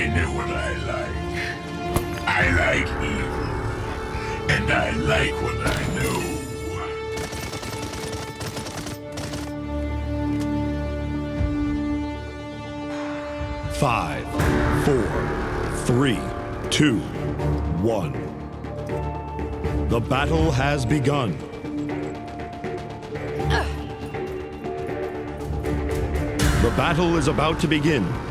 I know what I like. I like evil. And I like what I know. Five, four, three, two, one. The battle has begun. The battle is about to begin.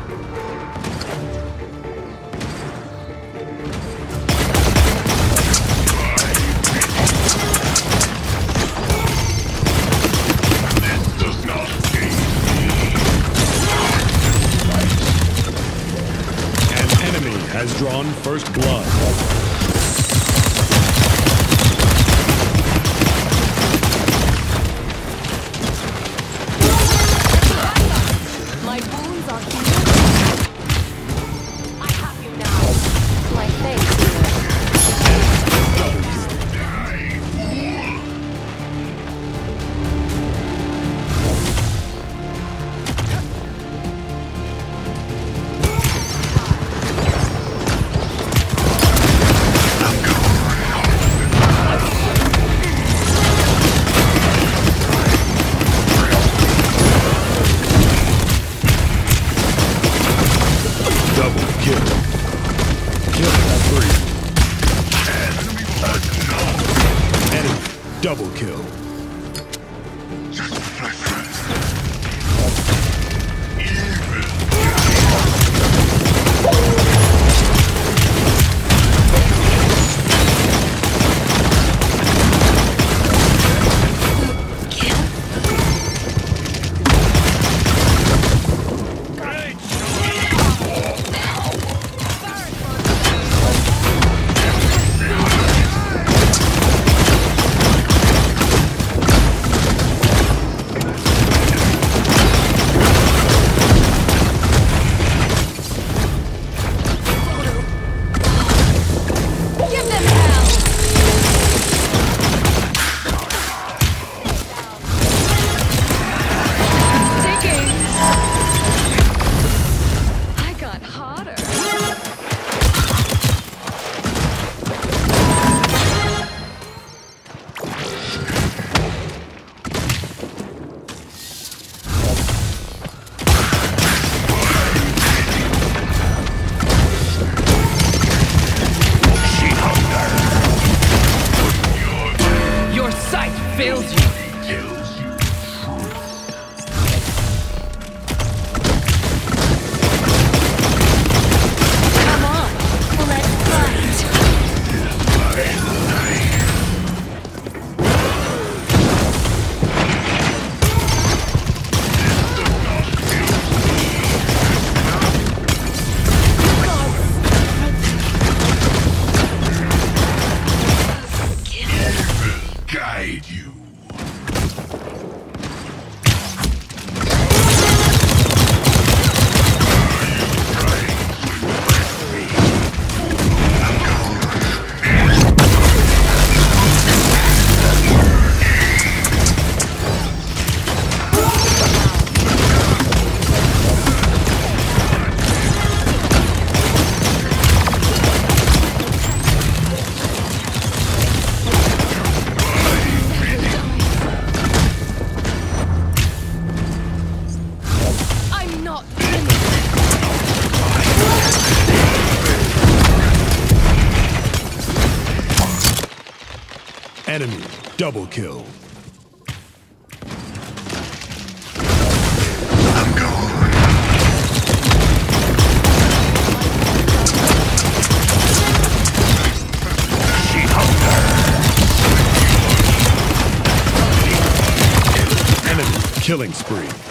First blood. Double kill. Fails you. Enemy double kill. I'm gone. She hunter. Enemy killing spree.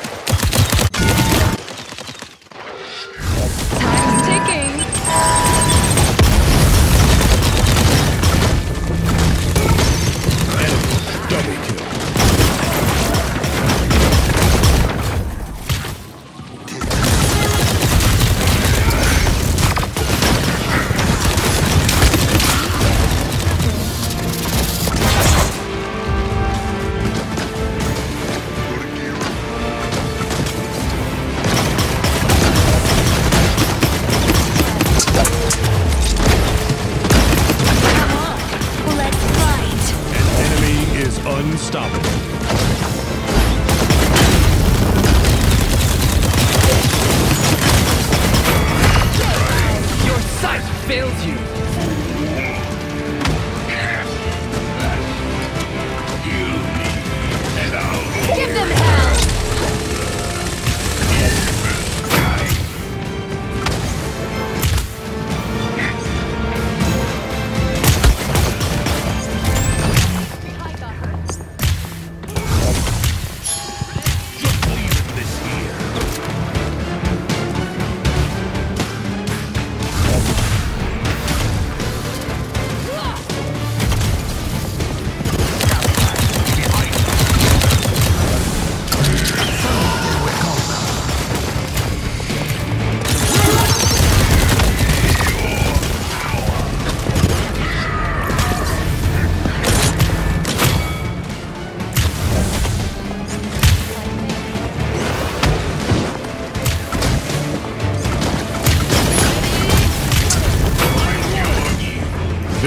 Fails you.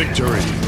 victory.